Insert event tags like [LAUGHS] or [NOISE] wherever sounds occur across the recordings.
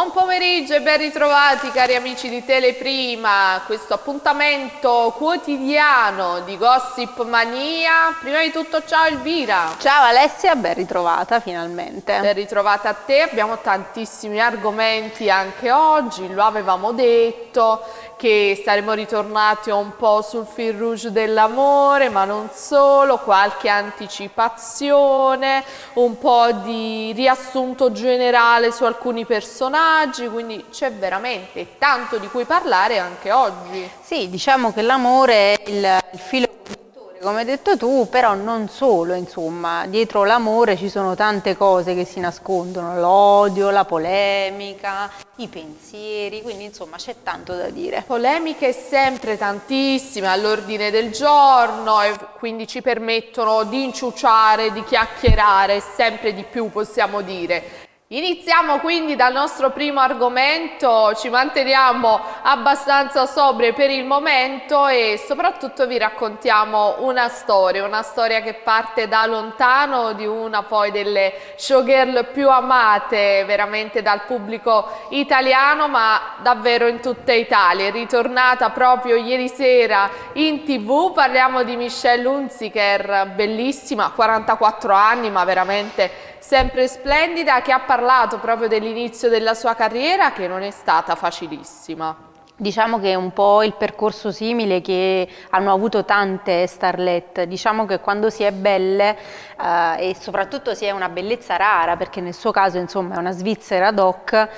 Buon pomeriggio e ben ritrovati cari amici di Teleprima, questo appuntamento quotidiano di Gossip Mania. Prima di tutto ciao Elvira. Ciao Alessia, ben ritrovata finalmente. Ben ritrovata a te, abbiamo tantissimi argomenti anche oggi, lo avevamo detto che saremmo ritornati un po' sul fil rouge dell'amore, ma non solo, qualche anticipazione, un po' di riassunto generale su alcuni personaggi, quindi c'è veramente tanto di cui parlare anche oggi. Sì, diciamo che l'amore è il, il filo come hai detto tu, però non solo, insomma, dietro l'amore ci sono tante cose che si nascondono, l'odio, la polemica, i pensieri, quindi insomma c'è tanto da dire. Polemiche sempre tantissime all'ordine del giorno e quindi ci permettono di inciuciare, di chiacchierare sempre di più possiamo dire. Iniziamo quindi dal nostro primo argomento, ci manteniamo abbastanza sobri per il momento e soprattutto vi raccontiamo una storia, una storia che parte da lontano di una poi delle showgirl più amate veramente dal pubblico italiano ma davvero in tutta Italia, è ritornata proprio ieri sera in tv, parliamo di Michelle Hunziker, bellissima, 44 anni ma veramente sempre splendida, che ha parlato proprio dell'inizio della sua carriera che non è stata facilissima. Diciamo che è un po' il percorso simile che hanno avuto tante starlet, diciamo che quando si è belle eh, e soprattutto si è una bellezza rara, perché nel suo caso insomma è una svizzera doc, eh,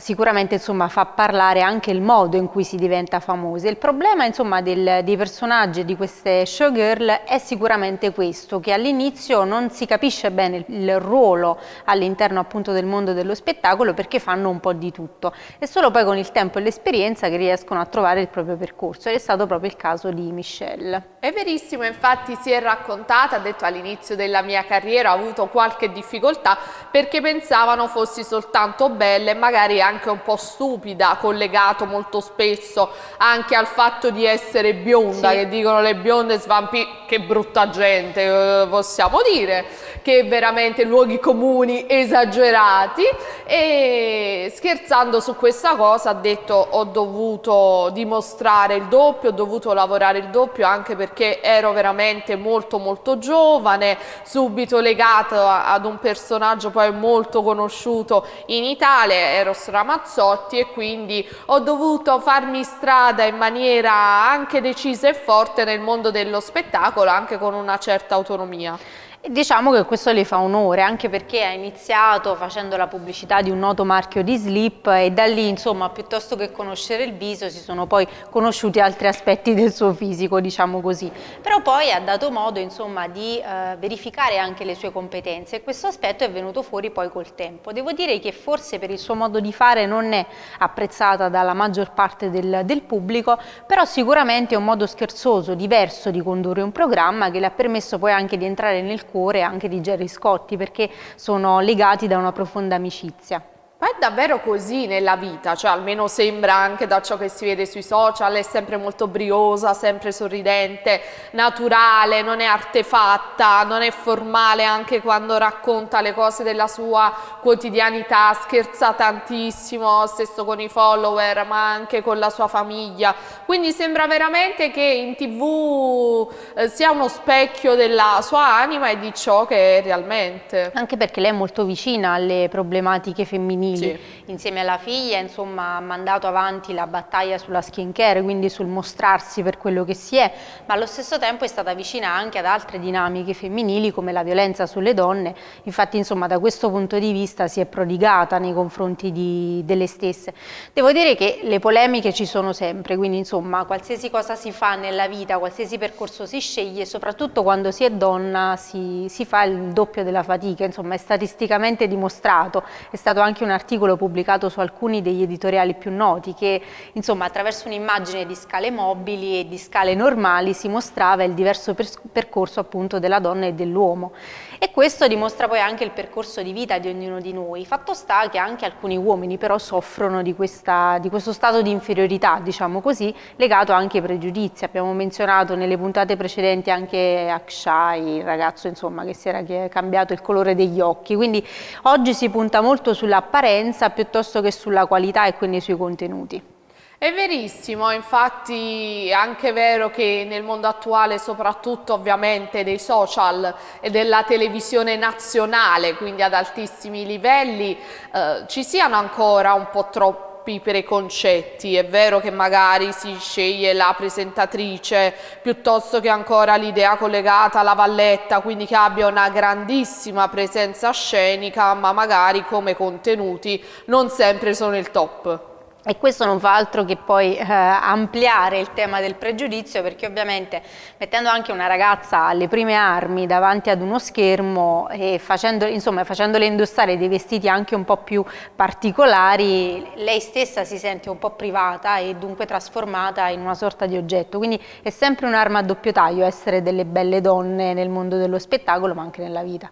sicuramente insomma fa parlare anche il modo in cui si diventa famosi. Il problema insomma del, dei personaggi di queste showgirl è sicuramente questo, che all'inizio non si capisce bene il, il ruolo all'interno appunto del mondo dello spettacolo perché fanno un po' di tutto. È solo poi con il tempo e l'esperienza che riescono a trovare il proprio percorso ed è stato proprio il caso di Michelle. È verissimo, infatti si è raccontata, ha detto all'inizio della mia carriera ho avuto qualche difficoltà perché pensavano fossi soltanto bella e magari anche un po' stupida, collegato molto spesso anche al fatto di essere bionda, sì. che dicono le bionde svampi, che brutta gente eh, possiamo dire, che veramente luoghi comuni esagerati e scherzando su questa cosa ha detto ho dovuto dovuto dimostrare il doppio, ho dovuto lavorare il doppio anche perché ero veramente molto molto giovane, subito legato ad un personaggio poi molto conosciuto in Italia, Eros Ramazzotti e quindi ho dovuto farmi strada in maniera anche decisa e forte nel mondo dello spettacolo, anche con una certa autonomia. Diciamo che questo le fa onore anche perché ha iniziato facendo la pubblicità di un noto marchio di slip e da lì insomma piuttosto che conoscere il viso si sono poi conosciuti altri aspetti del suo fisico diciamo così. Però poi ha dato modo insomma di eh, verificare anche le sue competenze e questo aspetto è venuto fuori poi col tempo. Devo dire che forse per il suo modo di fare non è apprezzata dalla maggior parte del, del pubblico però sicuramente è un modo scherzoso diverso di condurre un programma che le ha permesso poi anche di entrare nel cuore cuore anche di Gerry Scotti perché sono legati da una profonda amicizia. Ma è davvero così nella vita, cioè almeno sembra anche da ciò che si vede sui social, è sempre molto briosa, sempre sorridente, naturale, non è artefatta, non è formale anche quando racconta le cose della sua quotidianità, scherza tantissimo, stesso con i follower, ma anche con la sua famiglia. Quindi sembra veramente che in tv eh, sia uno specchio della sua anima e di ciò che è realmente. Anche perché lei è molto vicina alle problematiche femminili femminili. Insieme alla figlia insomma, ha mandato avanti la battaglia sulla skin care, quindi sul mostrarsi per quello che si è, ma allo stesso tempo è stata vicina anche ad altre dinamiche femminili come la violenza sulle donne, infatti insomma, da questo punto di vista si è prodigata nei confronti di, delle stesse. Devo dire che le polemiche ci sono sempre, quindi insomma qualsiasi cosa si fa nella vita, qualsiasi percorso si sceglie, soprattutto quando si è donna si, si fa il doppio della fatica, insomma è statisticamente dimostrato, è stato anche una articolo pubblicato su alcuni degli editoriali più noti che insomma attraverso un'immagine di scale mobili e di scale normali si mostrava il diverso percorso appunto della donna e dell'uomo e questo dimostra poi anche il percorso di vita di ognuno di noi. Fatto sta che anche alcuni uomini però soffrono di, questa, di questo stato di inferiorità, diciamo così, legato anche ai pregiudizi. Abbiamo menzionato nelle puntate precedenti anche Akshay, il ragazzo insomma, che si era cambiato il colore degli occhi, quindi oggi si punta molto sull'apparenza piuttosto che sulla qualità e quindi sui contenuti. È verissimo, infatti è anche vero che nel mondo attuale, soprattutto ovviamente dei social e della televisione nazionale, quindi ad altissimi livelli, eh, ci siano ancora un po' troppi preconcetti. È vero che magari si sceglie la presentatrice piuttosto che ancora l'idea collegata alla valletta, quindi che abbia una grandissima presenza scenica, ma magari come contenuti non sempre sono il top. E questo non fa altro che poi eh, ampliare il tema del pregiudizio perché ovviamente mettendo anche una ragazza alle prime armi davanti ad uno schermo e facendo, insomma, facendole indossare dei vestiti anche un po' più particolari, lei stessa si sente un po' privata e dunque trasformata in una sorta di oggetto. Quindi è sempre un'arma a doppio taglio essere delle belle donne nel mondo dello spettacolo ma anche nella vita.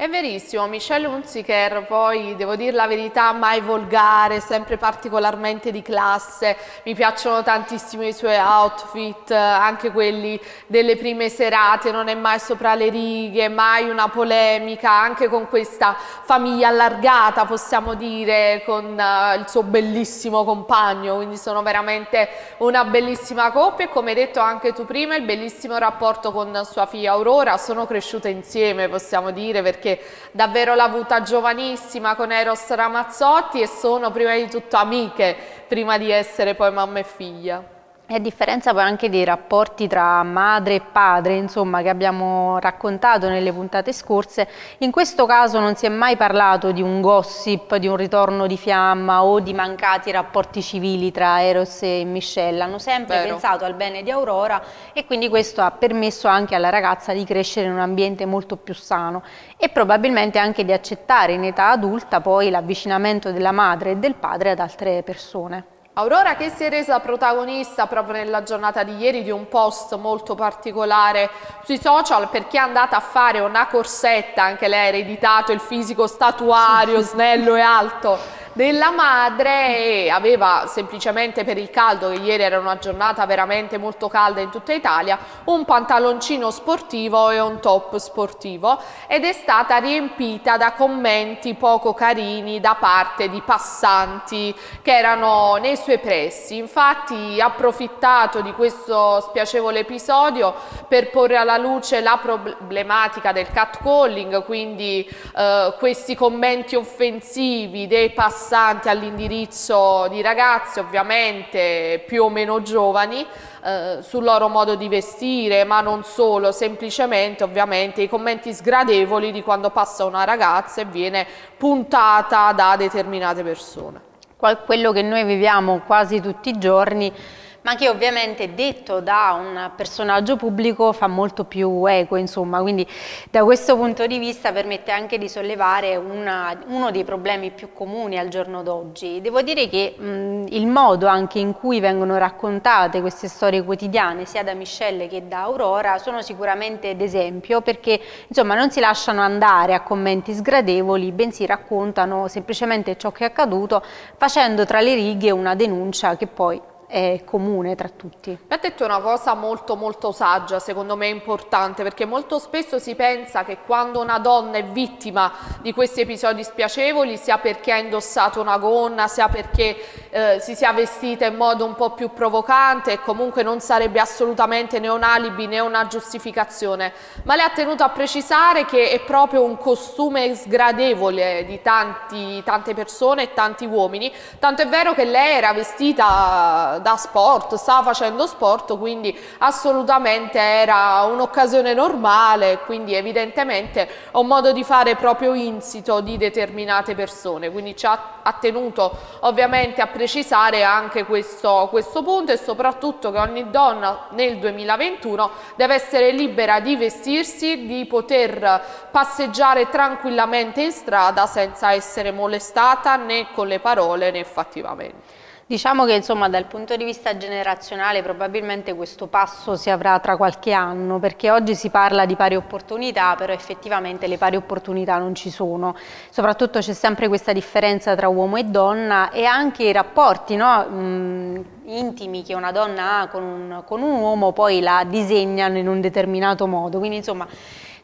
È verissimo, Michelle Hunziker poi, devo dire la verità, mai volgare, sempre particolarmente di classe, mi piacciono tantissimo i suoi outfit, anche quelli delle prime serate, non è mai sopra le righe, mai una polemica, anche con questa famiglia allargata possiamo dire, con uh, il suo bellissimo compagno, quindi sono veramente una bellissima coppia e come hai detto anche tu prima, il bellissimo rapporto con sua figlia Aurora, sono cresciute insieme possiamo dire perché perché davvero l'ha avuta giovanissima con Eros Ramazzotti e sono prima di tutto amiche, prima di essere poi mamma e figlia. E a differenza poi anche dei rapporti tra madre e padre, insomma, che abbiamo raccontato nelle puntate scorse, in questo caso non si è mai parlato di un gossip, di un ritorno di fiamma o di mancati rapporti civili tra Eros e Michelle. Hanno sempre Vero. pensato al bene di Aurora e quindi questo ha permesso anche alla ragazza di crescere in un ambiente molto più sano e probabilmente anche di accettare in età adulta poi l'avvicinamento della madre e del padre ad altre persone. Aurora che si è resa protagonista proprio nella giornata di ieri di un post molto particolare sui social perché è andata a fare una corsetta, anche lei ha ereditato il fisico statuario, [LAUGHS] snello e alto della madre e aveva semplicemente per il caldo, che ieri era una giornata veramente molto calda in tutta Italia, un pantaloncino sportivo e un top sportivo ed è stata riempita da commenti poco carini da parte di passanti che erano nei suoi pressi. Infatti ha approfittato di questo spiacevole episodio per porre alla luce la problematica del catcalling, quindi eh, questi commenti offensivi dei passanti passanti all'indirizzo di ragazze ovviamente più o meno giovani eh, sul loro modo di vestire ma non solo, semplicemente ovviamente i commenti sgradevoli di quando passa una ragazza e viene puntata da determinate persone. Quello che noi viviamo quasi tutti i giorni ma che ovviamente detto da un personaggio pubblico fa molto più eco, insomma, quindi da questo punto di vista permette anche di sollevare una, uno dei problemi più comuni al giorno d'oggi. Devo dire che mh, il modo anche in cui vengono raccontate queste storie quotidiane, sia da Michelle che da Aurora, sono sicuramente d'esempio perché insomma non si lasciano andare a commenti sgradevoli, bensì raccontano semplicemente ciò che è accaduto facendo tra le righe una denuncia che poi è comune tra tutti. Mi ha detto una cosa molto molto saggia, secondo me importante, perché molto spesso si pensa che quando una donna è vittima di questi episodi spiacevoli sia perché ha indossato una gonna, sia perché eh, si sia vestita in modo un po' più provocante e comunque non sarebbe assolutamente né un alibi né una giustificazione, ma lei ha tenuto a precisare che è proprio un costume sgradevole di tanti, tante persone e tanti uomini, tanto è vero che lei era vestita da sport, stava facendo sport, quindi assolutamente era un'occasione normale, quindi evidentemente un modo di fare proprio insito di determinate persone, quindi ci ha, ha tenuto ovviamente a precisare anche questo, questo punto e soprattutto che ogni donna nel 2021 deve essere libera di vestirsi, di poter passeggiare tranquillamente in strada senza essere molestata né con le parole né fattivamente. Diciamo che insomma dal punto di vista generazionale probabilmente questo passo si avrà tra qualche anno perché oggi si parla di pari opportunità però effettivamente le pari opportunità non ci sono, soprattutto c'è sempre questa differenza tra uomo e donna e anche i rapporti no? mm, intimi che una donna ha con un, con un uomo poi la disegnano in un determinato modo, quindi insomma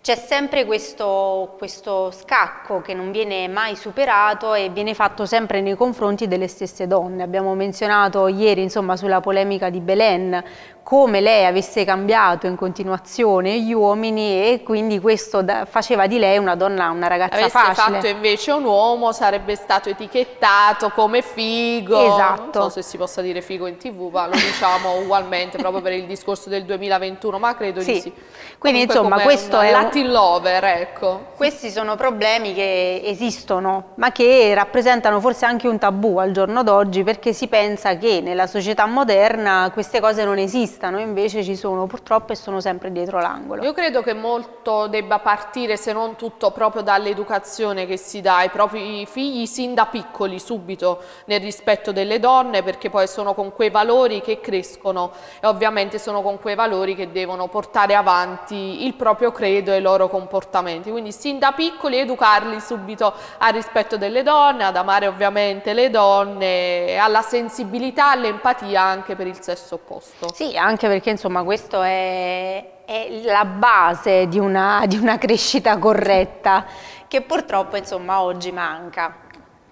c'è sempre questo, questo, scacco che non viene mai superato e viene fatto sempre nei confronti delle stesse donne. Abbiamo menzionato ieri insomma, sulla polemica di Belen come lei avesse cambiato in continuazione gli uomini e quindi questo faceva di lei una donna, una ragazza avesse facile. Avesse fatto invece un uomo sarebbe stato etichettato come figo. Esatto. Non so se si possa dire figo in tv, ma lo diciamo [LAUGHS] ugualmente proprio per il discorso del 2021, ma credo sì. di sì. Quindi Comunque insomma questo è... Latin lover, ecco. Questi sono problemi che esistono, ma che rappresentano forse anche un tabù al giorno d'oggi perché si pensa che nella società moderna queste cose non esistano esistano, invece ci sono purtroppo e sono sempre dietro l'angolo. Io credo che molto debba partire, se non tutto, proprio dall'educazione che si dà ai propri figli sin da piccoli, subito, nel rispetto delle donne, perché poi sono con quei valori che crescono e ovviamente sono con quei valori che devono portare avanti il proprio credo e i loro comportamenti. Quindi sin da piccoli educarli subito al rispetto delle donne, ad amare ovviamente le donne, alla sensibilità, all'empatia anche per il sesso opposto. Sì, anche perché insomma questo è, è la base di una, di una, crescita corretta che purtroppo insomma oggi manca,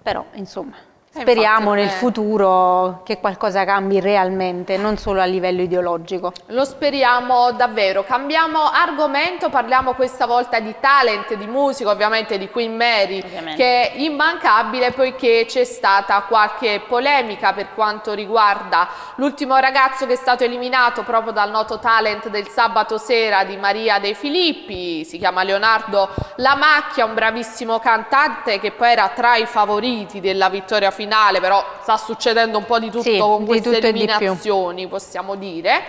però insomma. Eh, Speriamo nel futuro che qualcosa cambi realmente, non solo a livello ideologico. Lo speriamo davvero. Cambiamo argomento, parliamo questa volta di talent, di musica, ovviamente di Queen Mary, ovviamente. che è immancabile poiché c'è stata qualche polemica per quanto riguarda l'ultimo ragazzo che è stato eliminato proprio dal noto talent del sabato sera di Maria De Filippi, si chiama Leonardo La Macchia, un bravissimo cantante che poi era tra i favoriti della vittoria finale finale, però sta succedendo un po' di tutto sì, con queste eliminazioni, possiamo dire.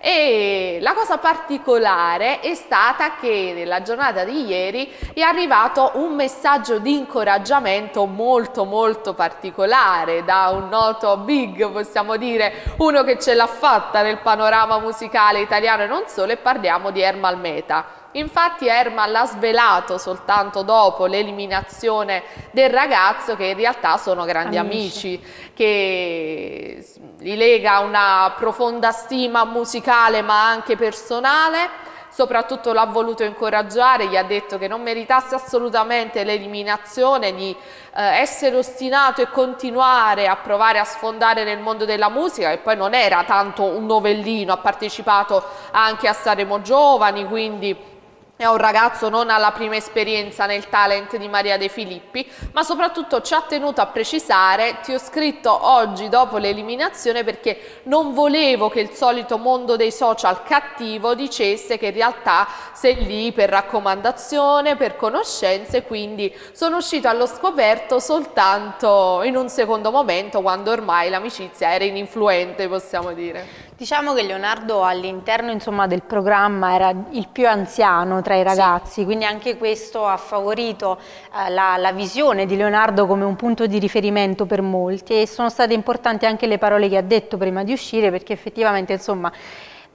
E la cosa particolare è stata che nella giornata di ieri è arrivato un messaggio di incoraggiamento molto molto particolare da un noto big, possiamo dire, uno che ce l'ha fatta nel panorama musicale italiano e non solo, e parliamo di Ermal Meta. Infatti Herman l'ha svelato soltanto dopo l'eliminazione del ragazzo che in realtà sono grandi amici, amici che li lega una profonda stima musicale ma anche personale. Soprattutto l'ha voluto incoraggiare, gli ha detto che non meritasse assolutamente l'eliminazione, di eh, essere ostinato e continuare a provare a sfondare nel mondo della musica, che poi non era tanto un novellino, ha partecipato anche a Saremo Giovani, quindi è un ragazzo non alla prima esperienza nel talent di Maria De Filippi, ma soprattutto ci ha tenuto a precisare, ti ho scritto oggi dopo l'eliminazione perché non volevo che il solito mondo dei social cattivo dicesse che in realtà sei lì per raccomandazione, per conoscenze, quindi sono uscito allo scoperto soltanto in un secondo momento quando ormai l'amicizia era ininfluente, possiamo dire. Diciamo che Leonardo all'interno del programma era il più anziano tra i ragazzi, sì. quindi anche questo ha favorito eh, la, la, visione di Leonardo come un punto di riferimento per molti e sono state importanti anche le parole che ha detto prima di uscire perché effettivamente insomma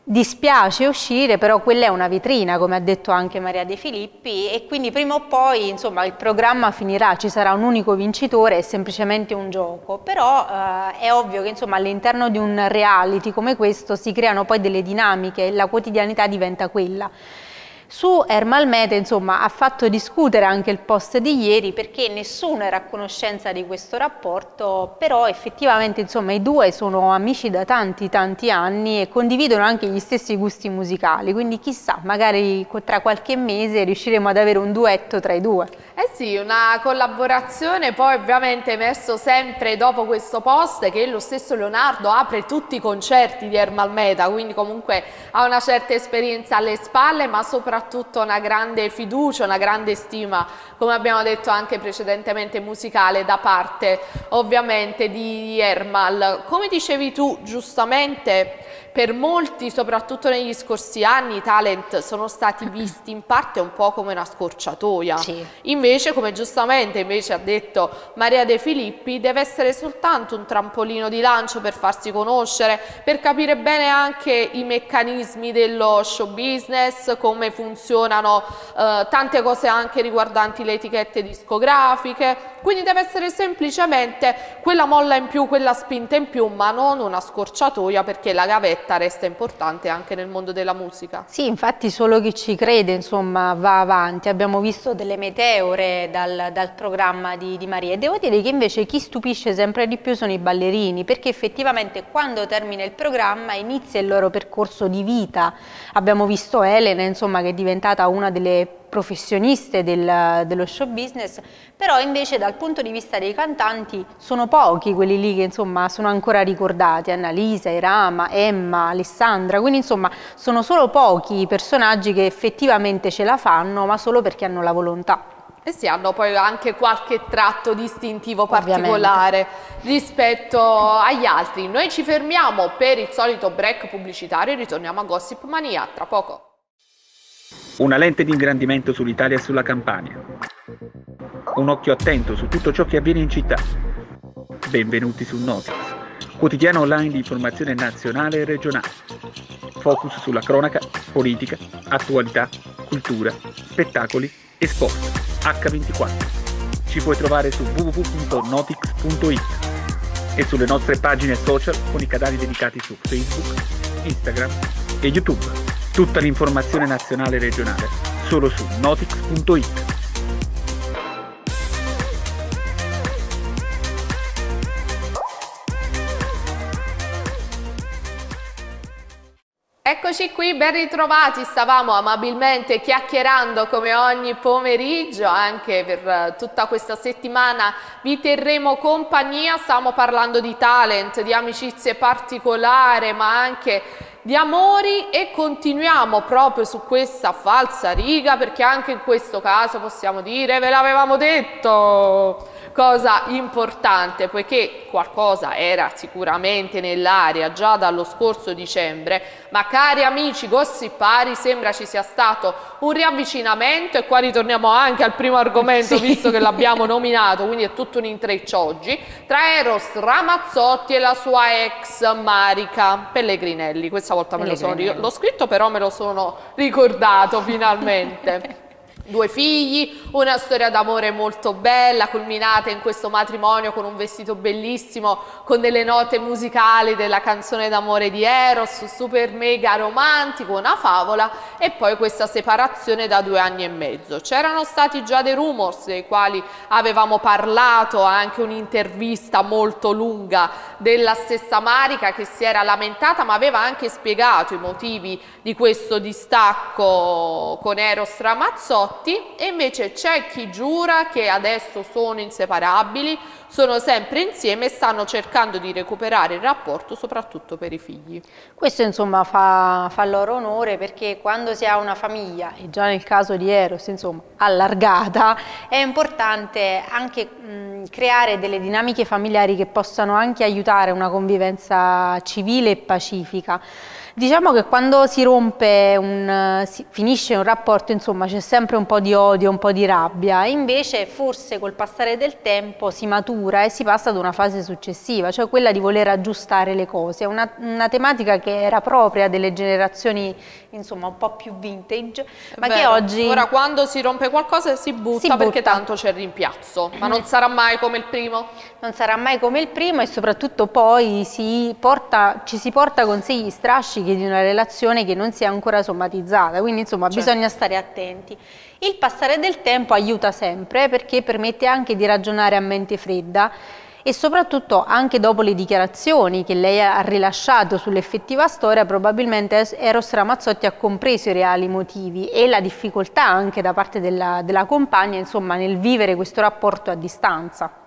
Dispiace uscire, però quella è una vetrina, come ha detto anche Maria De Filippi, e quindi prima o poi insomma, il programma finirà, ci sarà un unico vincitore, è semplicemente un gioco, però eh, è ovvio che all'interno di un reality come questo si creano poi delle dinamiche, la quotidianità diventa quella. Su Ermal Mete insomma, ha fatto discutere anche il post di ieri perché nessuno era a conoscenza di questo rapporto, però effettivamente insomma, i due sono amici da tanti tanti anni e condividono anche gli stessi gusti musicali, quindi chissà, magari tra qualche mese riusciremo ad avere un duetto tra i due. Eh sì, una collaborazione poi ovviamente emerso sempre dopo questo post che lo stesso Leonardo apre tutti i concerti di Ermal Meta, quindi comunque ha una certa esperienza alle spalle ma soprattutto soprattutto una grande fiducia, una grande stima, come abbiamo detto anche precedentemente musicale, da parte ovviamente di Ermal. Come dicevi tu giustamente, per molti, soprattutto negli scorsi anni, i talent sono stati visti in parte un po' come una scorciatoia. Sì. Invece, come giustamente invece ha detto Maria De Filippi, deve essere soltanto un trampolino di lancio per farsi conoscere, per capire bene anche i meccanismi dello show business, come funzionano eh, tante cose anche riguardanti le etichette discografiche, quindi deve essere semplicemente quella molla in più, quella spinta in più, ma non una scorciatoia perché la gavetta resta importante anche nel mondo della musica. Sì, infatti solo chi ci crede insomma va avanti, abbiamo visto delle meteore dal, dal programma di, di Maria. E devo dire che invece chi stupisce sempre di più sono i ballerini perché effettivamente quando termina il programma inizia il loro percorso di vita, abbiamo visto Elena insomma che è diventata una delle professioniste del, dello show business, però invece dal punto di vista dei cantanti sono pochi quelli lì che insomma sono ancora ricordati, Annalisa, Irama, Emma, Alessandra, quindi insomma sono solo pochi i personaggi che effettivamente ce la fanno, ma solo perché hanno la volontà. E si hanno poi anche qualche tratto distintivo particolare Ovviamente. rispetto agli altri. Noi ci fermiamo per il solito break pubblicitario e ritorniamo a Gossip Mania tra poco. Una lente di ingrandimento sull'Italia e sulla Campania. Un occhio attento su tutto ciò che avviene in città. Benvenuti su Notiz, quotidiano online di informazione nazionale e regionale. Focus sulla cronaca, politica, attualità, cultura, spettacoli e sport. H24. Ci puoi trovare su www.notix.it e sulle nostre pagine social con i canali dedicati su Facebook, Instagram e YouTube. Tutta l'informazione nazionale e regionale solo su notix.it. Eccoci qui, ben ritrovati, stavamo amabilmente chiacchierando come ogni pomeriggio, anche per eh, tutta questa settimana vi terremo compagnia, stiamo parlando di talent, di amicizie particolari, ma anche di amori. E continuiamo proprio su questa falsa riga perché anche in questo caso possiamo dire ve l'avevamo detto cosa importante poiché qualcosa era sicuramente nell'aria già dallo scorso dicembre ma cari amici gossipari sembra ci sia stato un riavvicinamento e qua ritorniamo anche al primo argomento [LAUGHS] sì. visto che l'abbiamo nominato quindi è tutto un intreccio oggi tra Eros Ramazzotti e la sua ex Marica Pellegrinelli. Questa volta me lo sono l'ho scritto però me lo sono ricordato [LAUGHS] finalmente Due figli, una storia d'amore molto bella, culminata in questo matrimonio con un vestito bellissimo, con delle note musicali della canzone d'amore di Eros, super mega romantico, una favola, e poi questa separazione da due anni e mezzo. C'erano stati già dei rumors dei quali avevamo parlato, anche un'intervista molto lunga della stessa Marica che si era lamentata, ma aveva anche spiegato i motivi di questo distacco con Eros Ramazzotti Totti e invece c'è chi giura che adesso sono inseparabili, sono sempre insieme e stanno cercando di recuperare il rapporto soprattutto per i figli. Questo insomma fa, fa loro onore perché quando si ha una famiglia, e già nel caso di Eros insomma allargata, è importante anche mh, creare delle dinamiche familiari che possano anche aiutare una convivenza civile e pacifica. Diciamo che quando si rompe, un, si finisce un rapporto, insomma, c'è sempre un po' di odio, un po' di rabbia, invece forse col passare del tempo si matura e si passa ad una fase successiva, cioè quella di voler aggiustare le cose, una, una tematica che era propria delle generazioni, insomma, un po' più vintage, ma Vero. che oggi... Ora quando si rompe qualcosa si butta, si butta. perché tanto c'è il rimpiazzo, ma non sarà mai come il primo? Non sarà mai come il primo e soprattutto poi si porta, ci si porta con sé gli strascichi problematiche di una relazione che non si è ancora somatizzata, quindi insomma certo. bisogna stare attenti. Il passare del tempo aiuta sempre perché permette anche di ragionare a mente fredda e soprattutto anche dopo le dichiarazioni che lei ha rilasciato sull'effettiva storia probabilmente Eros Ramazzotti ha compreso i reali motivi e la difficoltà anche da parte della, della compagna insomma nel vivere questo rapporto a distanza.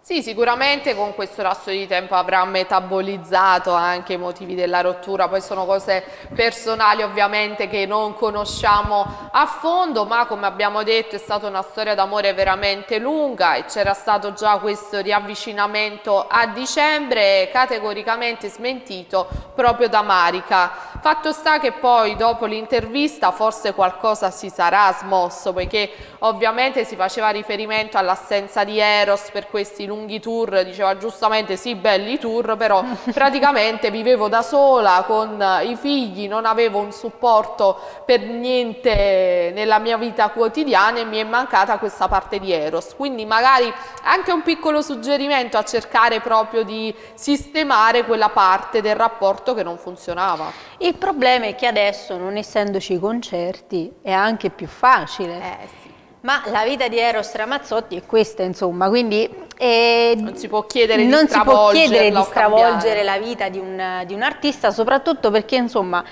Sì, sicuramente con questo lasso di tempo avrà metabolizzato anche i motivi della rottura, poi sono cose personali ovviamente che non conosciamo a fondo, ma come abbiamo detto è stata una storia d'amore veramente lunga e c'era stato già questo riavvicinamento a dicembre, categoricamente smentito proprio da Marica. Fatto sta che poi dopo l'intervista forse qualcosa si sarà smosso, poiché ovviamente si faceva riferimento all'assenza di Eros per questi lunghi tour, diceva giustamente sì belli tour, però [LAUGHS] praticamente vivevo da sola con i figli, non avevo un supporto per niente nella mia vita quotidiana e mi è mancata questa parte di Eros, quindi magari anche un piccolo suggerimento a cercare proprio di sistemare quella parte del rapporto che non funzionava. Il problema è che adesso non essendoci i concerti è anche più facile. Eh, sì. Ma la vita di Eros Ramazzotti è questa, insomma, quindi eh, non si può chiedere di può chiedere di stravolgere la vita di un, di un artista, soprattutto perché, insomma,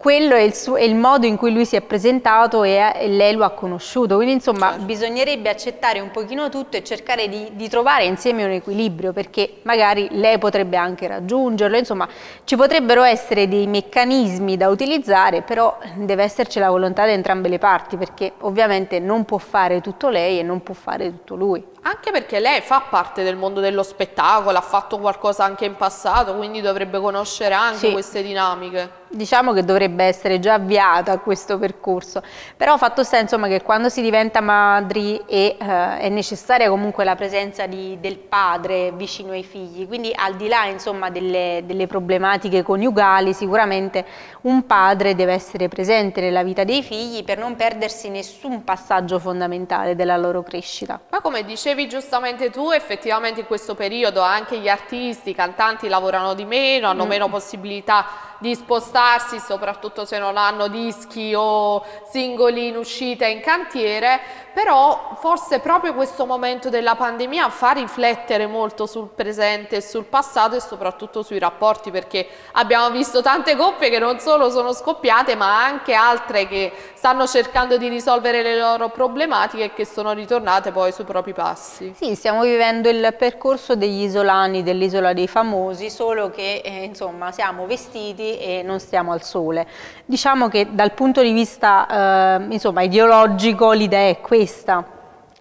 quello è il, suo, è il, modo in cui lui si è presentato e, e lei lo ha conosciuto, quindi insomma certo. bisognerebbe accettare un pochino tutto e cercare di, di, trovare insieme un equilibrio perché magari lei potrebbe anche raggiungerlo, insomma ci potrebbero essere dei meccanismi da utilizzare, però deve esserci la volontà di entrambe le parti perché ovviamente non può fare tutto lei e non può fare tutto lui. Anche perché lei fa parte del mondo dello spettacolo, ha fatto qualcosa anche in passato, quindi dovrebbe conoscere anche sì. queste dinamiche. Diciamo che dovrebbe essere già avviata questo percorso, però fatto sta insomma che quando si diventa madri e, eh, è necessaria comunque la presenza di, del padre vicino ai figli, quindi al di là insomma delle, delle problematiche coniugali sicuramente un padre deve essere presente nella vita dei figli per non perdersi nessun passaggio fondamentale della loro crescita. Ma come dicevi giustamente tu, effettivamente in questo periodo anche gli artisti, i cantanti lavorano di meno, hanno mm. meno possibilità di spostarsi, soprattutto se non hanno dischi o singoli in uscita in cantiere, però forse proprio questo momento della pandemia fa riflettere molto sul presente sul passato e soprattutto sui rapporti, perché abbiamo visto tante coppie che non solo sono scoppiate, ma anche altre che stanno cercando di risolvere le loro problematiche e che sono ritornate poi sui propri passi. Sì, stiamo vivendo il percorso degli isolani dell'isola dei famosi, solo che eh, insomma siamo vestiti e non stiamo al sole. Diciamo che dal punto di vista eh, insomma, ideologico l'idea è questa.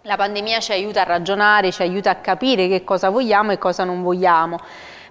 La pandemia ci aiuta a ragionare, ci aiuta a capire che cosa vogliamo e cosa non vogliamo.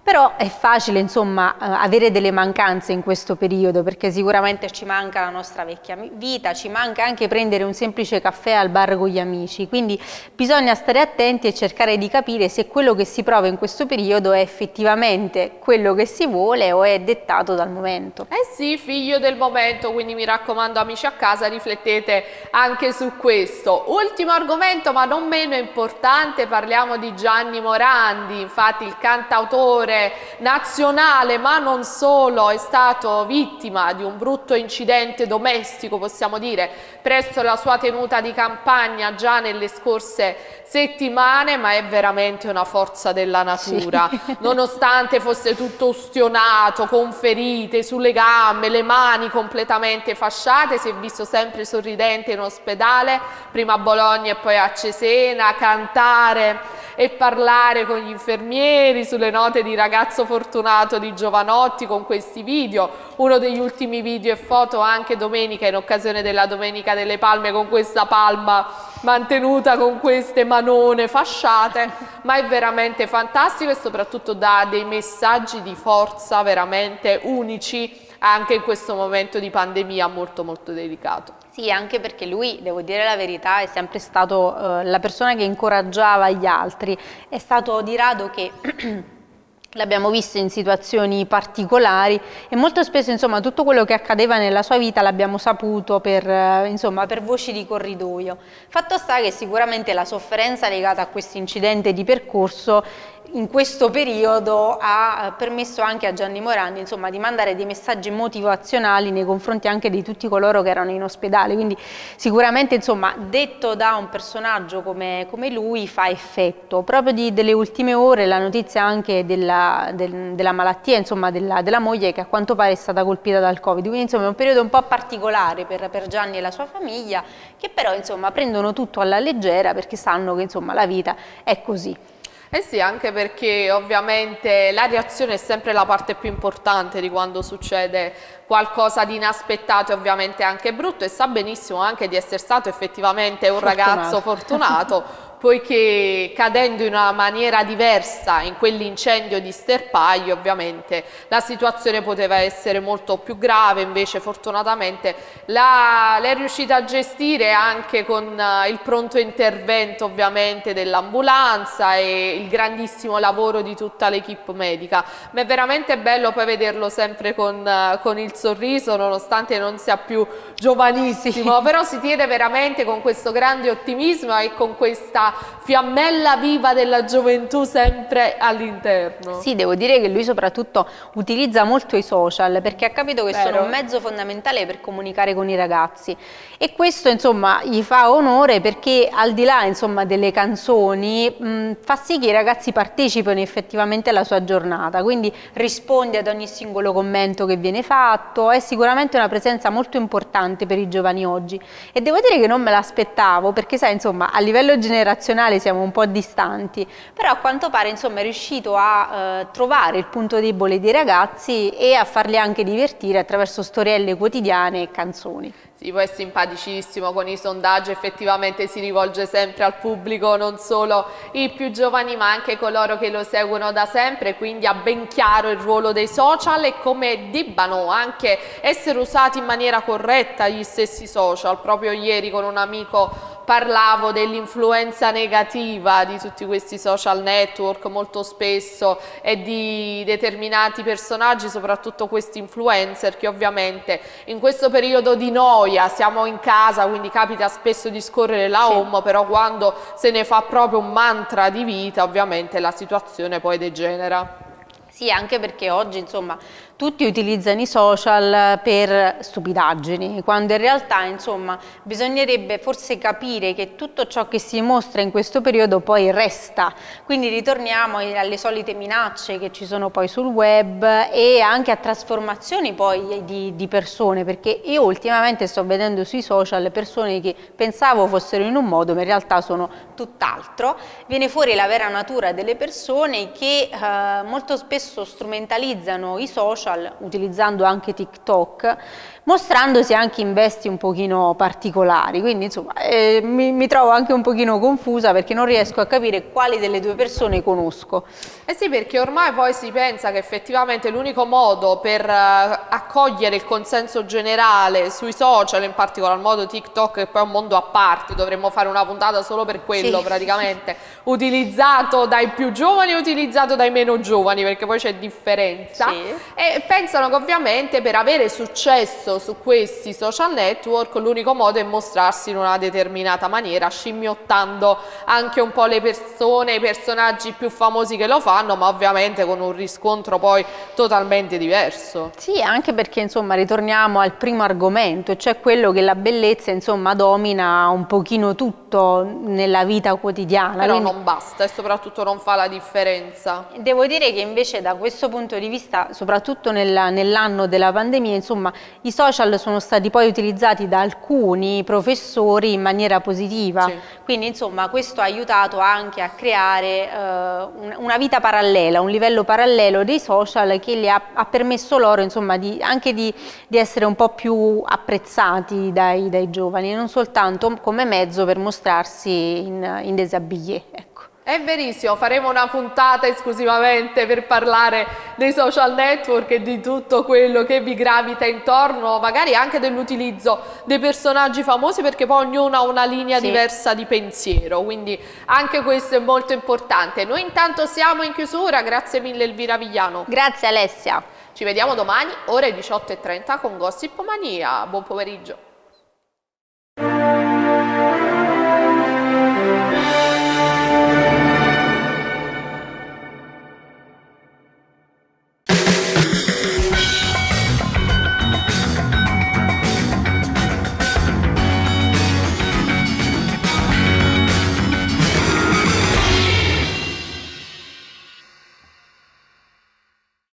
Però è facile insomma eh, avere delle mancanze in questo periodo perché sicuramente ci manca la nostra vecchia vita, ci manca anche prendere un semplice caffè al bar con gli amici, quindi bisogna stare attenti e cercare di capire se quello che si prova in questo periodo è effettivamente quello che si vuole o è dettato dal momento. Eh sì, figlio del momento, quindi mi raccomando amici a casa riflettete anche su questo. Ultimo argomento ma non meno importante, parliamo di Gianni Morandi, infatti il cantautore nazionale, ma non solo, è stato vittima di un brutto incidente domestico, possiamo dire, presso la sua tenuta di campagna già nelle scorse settimane, ma è veramente una forza della natura. Sì. [LAUGHS] Nonostante fosse tutto ustionato, con ferite sulle gambe, le mani completamente fasciate, si è visto sempre sorridente in ospedale, prima a Bologna e poi a Cesena, cantare e parlare con gli infermieri sulle note di ragazzo fortunato di Giovanotti con questi video. Uno degli ultimi video e foto anche domenica in occasione della Domenica delle Palme con questa palma mantenuta con queste manone fasciate, ma è veramente fantastico e soprattutto dà dei messaggi di forza veramente unici anche in questo momento di pandemia molto molto delicato. Sì, anche perché lui, devo dire la verità, è sempre stato eh, la persona che incoraggiava gli altri, è stato di rado che [CLEARS THROAT] L'abbiamo visto in situazioni particolari e molto spesso insomma, tutto quello che accadeva nella sua vita l'abbiamo saputo per, eh, insomma, per, voci di corridoio. Fatto sta che sicuramente la sofferenza legata a questo incidente di percorso in questo periodo ha permesso anche a Gianni Morandi insomma, di mandare dei messaggi motivazionali nei confronti anche di tutti coloro che erano in ospedale, quindi sicuramente insomma, detto da un personaggio come, come lui fa effetto. Proprio di, delle ultime ore la notizia anche della, del, della malattia insomma, della, della, moglie che a quanto pare è stata colpita dal Covid, quindi insomma, è un periodo un po' particolare per, per Gianni e la sua famiglia che però insomma, prendono tutto alla leggera perché sanno che insomma, la vita è così. Eh sì, anche perché ovviamente la reazione è sempre la parte più importante di quando succede qualcosa di inaspettato e ovviamente anche brutto e sa benissimo anche di essere stato effettivamente un fortunato. ragazzo fortunato [LAUGHS] poiché cadendo in una maniera diversa in quell'incendio di sterpaglio ovviamente la situazione poteva essere molto più grave, invece fortunatamente l'è riuscita a gestire anche con uh, il pronto intervento ovviamente dell'ambulanza e il grandissimo lavoro di tutta l'equipe medica, ma è veramente bello poi vederlo sempre con, uh, con il sorriso nonostante non sia più giovanissimo, sì. però si tiene veramente con questo grande ottimismo e con questa fiammella viva della gioventù sempre all'interno. Sì, devo dire che lui soprattutto utilizza molto i social perché ha capito che Vero. sono un mezzo fondamentale per comunicare con i ragazzi e questo insomma gli fa onore perché al di là insomma delle canzoni mh, fa sì che i ragazzi partecipino effettivamente alla sua giornata, quindi risponde ad ogni singolo commento che viene fatto, è sicuramente una presenza molto importante per i giovani oggi e devo dire che non me l'aspettavo perché sai insomma a livello generazionale siamo un po' distanti, però a quanto pare insomma, è riuscito a eh, trovare il punto debole dei ragazzi e a farli anche divertire attraverso storielle quotidiane e canzoni. Sì, poi è simpaticissimo con i sondaggi, effettivamente si rivolge sempre al pubblico, non solo i più giovani ma anche coloro che lo seguono da sempre, quindi ha ben chiaro il ruolo dei social e come debbano anche essere usati in maniera corretta gli stessi social. Proprio ieri con un amico parlavo dell'influenza negativa di tutti questi social network molto spesso e di determinati personaggi, soprattutto questi influencer che ovviamente in questo periodo di noia siamo in casa, quindi capita spesso di scorrere la home, però quando se ne fa proprio un mantra di vita ovviamente la situazione poi degenera. Sì, anche perché oggi insomma tutti utilizzano i social per stupidaggini, quando in realtà insomma bisognerebbe forse capire che tutto ciò che si mostra in questo periodo poi resta, quindi ritorniamo alle solite minacce che ci sono poi sul web e anche a trasformazioni poi di, di persone, perché io ultimamente sto vedendo sui social persone che pensavo fossero in un modo ma in realtà sono tutt'altro, viene fuori la vera natura delle persone che eh, molto spesso strumentalizzano i social social, utilizzando anche TikTok, mostrandosi anche in vesti un pochino particolari, quindi insomma eh, mi, mi, trovo anche un pochino confusa perché non riesco a capire quali delle due persone conosco. Eh sì, perché ormai poi si pensa che effettivamente l'unico modo per uh, accogliere il consenso generale sui social, in particolar modo TikTok, che poi è un mondo a parte, dovremmo fare una puntata solo per quello sì. praticamente, [LAUGHS] utilizzato dai più giovani e utilizzato dai meno giovani, perché poi c'è differenza, sì. e pensano che ovviamente per avere successo su questi social network l'unico modo è mostrarsi in una determinata maniera, scimmiottando anche un po' le persone, i personaggi più famosi che lo fanno, ma ovviamente con un riscontro poi totalmente diverso. Sì, anche perché insomma ritorniamo al primo argomento, cioè quello che la bellezza insomma domina un pochino tutto nella vita quotidiana. Però quindi... non basta e soprattutto non fa la differenza. Devo dire che invece da questo punto di vista, soprattutto nell'anno nell della pandemia, insomma i social sono stati poi utilizzati da alcuni professori in maniera positiva, sì. quindi insomma questo ha aiutato anche a creare eh, una vita parallela, un livello parallelo dei social che gli ha, ha permesso loro insomma di, anche di, di, essere un po' più apprezzati dai, dai, giovani, non soltanto come mezzo per mostrarsi in, in déshabillé. È verissimo, faremo una puntata esclusivamente per parlare dei social network e di tutto quello che vi gravita intorno, magari anche dell'utilizzo dei personaggi famosi perché poi ognuno ha una linea sì. diversa di pensiero, quindi anche questo è molto importante. Noi intanto siamo in chiusura, grazie mille Elvira Vigliano. Grazie Alessia. Ci vediamo domani ore 18.30 con Gossip Mania, buon pomeriggio.